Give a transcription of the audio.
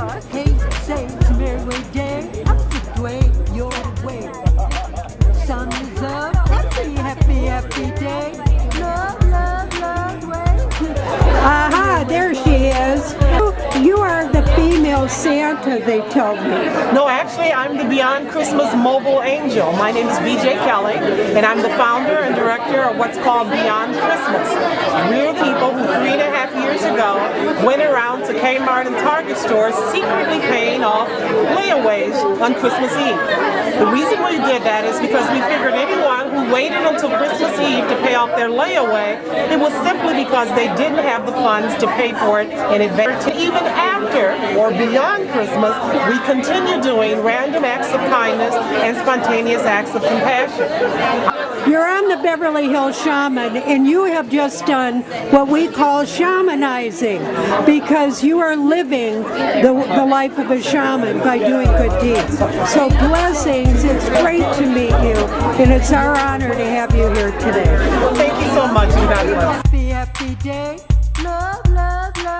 us. Hey, say it's Merry Way Day. Up the way, your way. Sun is up. Happy, happy, happy day. Love, love, love, way. Aha, there she is. You are the female Santa, they told me. No, actually, I'm the Beyond Christmas Mobile Angel. My name is BJ Kelly, and I'm the founder and director of what's called Beyond Christmas. We're the people who three and a half years ago went around to Kmart and Target stores secretly paying off layaways on Christmas Eve. The reason we did that is because we figured anyone who waited until Christmas Eve to pay off their layaway, it was simply because they didn't have the funds to pay for it in advance. Even after or beyond Christmas, we continue doing random acts of kindness and spontaneous acts of compassion. You're on the Beverly Hills Shaman, and you have just done what we call shamanizing because you are living the, the life of a shaman by doing good deeds. So, blessings. It's great to meet you, and it's our honor to have you here today. Thank you so much, and God bless. Happy, happy day. Love, love, love, way. Merry